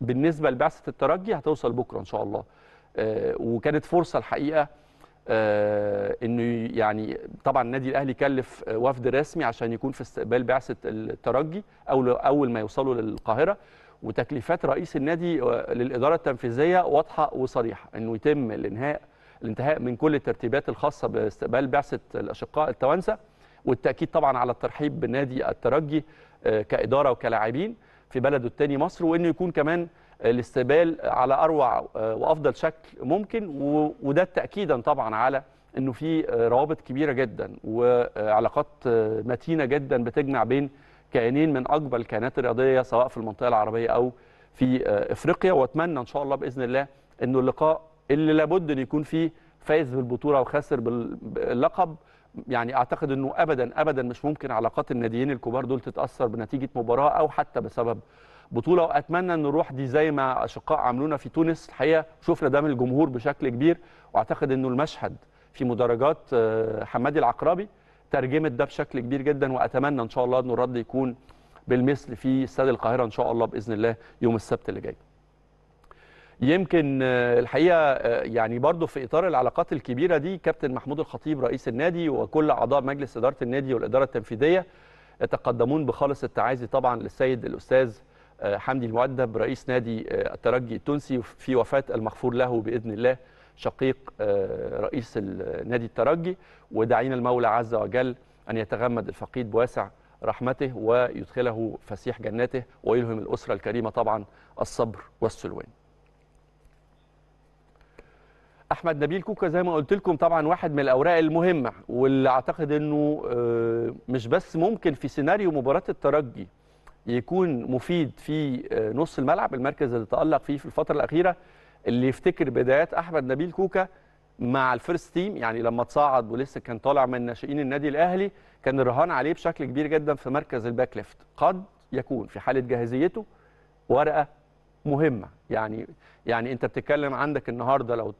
بالنسبة لبعثة الترجي هتوصل بكرة إن شاء الله. آه، وكانت فرصة الحقيقة آه، إنه يعني طبعا النادي الأهلي كلف آه، وفد رسمي عشان يكون في استقبال بعثة الترجي أو أول ما يوصلوا للقاهرة. وتكليفات رئيس النادي للإدارة التنفيذية واضحة وصريحة إنه يتم الإنهاء الانتهاء من كل الترتيبات الخاصة باستقبال بعثة الأشقاء التوانسة. والتأكيد طبعا على الترحيب بنادي الترجي كإدارة وكلاعبين. في بلده الثاني مصر وإنه يكون كمان الاستقبال على أروع آه، وأفضل شكل ممكن وده تاكيدا طبعا على إنه في روابط كبيرة جدا وعلاقات آه، متينة جدا بتجمع بين كيانين من أكبر الكيانات الرياضية سواء في المنطقة العربية أو في آه، إفريقيا. وأتمنى إن شاء الله بإذن الله إنه اللقاء اللي لابد إن يكون فيه فايز بالبطولة وخاسر بال- باللقب يعني أعتقد إنه ابدا ابدا مش ممكن علاقات الناديين الكبار دول تتأثر بنتيجة مباراة أو حتى بسبب بطولة. وأتمنى ان الروح دي زي ما أشقاء عملونا في تونس. الحقيقة شفنا ده من الجمهور بشكل كبير. وأعتقد إنه المشهد في مدرجات آه، حمادي العقربي ترجمت ده بشكل كبير جدا. وأتمنى إن شاء الله إنه الرد يكون بالمثل في استاد القاهرة إن شاء الله بإذن الله يوم السبت اللي جاي. يمكن آه، الحقيقة آه، يعني برضو في إطار العلاقات الكبيرة دي كابتن محمود الخطيب رئيس النادي وكل أعضاء مجلس إدارة النادي والإدارة التنفيذية يتقدمون بخالص التعازي طبعا للسيد الأستاذ آه، حمدي المؤدب رئيس نادي الترجي التونسي في وفاة المغفور له بإذن الله شقيق رئيس نادي الترجي وداعين المولى عز وجل أن يتغمد الفقيد بواسع رحمته ويدخله فسيح جناته ويلهم الأسرة الكريمة طبعا الصبر والسلوان. أحمد نبيل كوكا زي ما قلت لكم طبعا واحد من الأوراق المهمة واللي أعتقد إنه آه، مش بس ممكن في سيناريو مباراة الترجي يكون مفيد في آه، نص الملعب المركز اللي تألق فيه في الفترة الأخيرة اللي يفتكر بدايات أحمد نبيل كوكا مع ال first team يعني لما تصعد ولسه كان طالع من ناشئين النادي الأهلي كان الرهان عليه بشكل كبير جدا في مركز ال back left. قد يكون في حالة جاهزيته ورقة مهمة. يعني يعني أنت بتتكلم عندك النهارده لو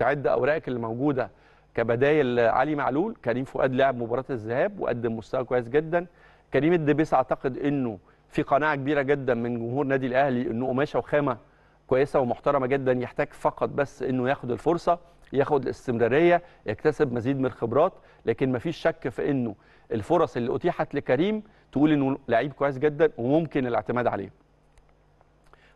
تعد أوراقك اللي موجودة كبدايل علي معلول كريم فؤاد لعب مباراة الذهاب وقدم مستوى كويس جدا. كريم الدبيس أعتقد إنه في قناعة كبيرة جدا من جمهور نادي الأهلي إنه قماشة وخامة كويسة ومحترمة جدا يحتاج فقط بس إنه ياخد الفرصة ياخد الاستمرارية يكتسب مزيد من الخبرات لكن مفيش شك في إنه الفرص اللي أتيحت لكريم تقول إنه لعيب كويس جدا وممكن الاعتماد عليه.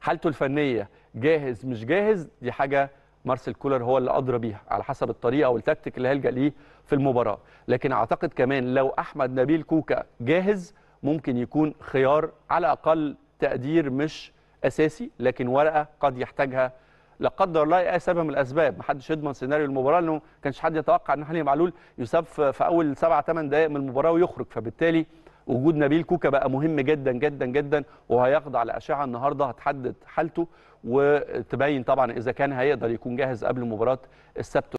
حالته الفنية جاهز مش جاهز؟ دي حاجة مارسيل كولر هو اللي أدرى بيها على حسب الطريقة والتكتيك اللي هيلجأ ليه في المباراة. لكن أعتقد كمان لو أحمد نبيل كوكا جاهز ممكن يكون خيار على أقل تقدير مش أساسي لكن ورقة قد يحتاجها. لا قدر الله اي سبب من الأسباب محدش يضمن سيناريو المباراة لأنه ما كانش حد يتوقع إن حلمي معلول يساب في أول سبع ثمان دقائق من المباراة ويخرج. فبالتالي وجود نبيل كوكا بقى مهم جدا جدا جدا وهيخضع لأشعة النهارده هتحدد حالته وتبين طبعا إذا كان هيقدر يكون جاهز قبل مباراة السبت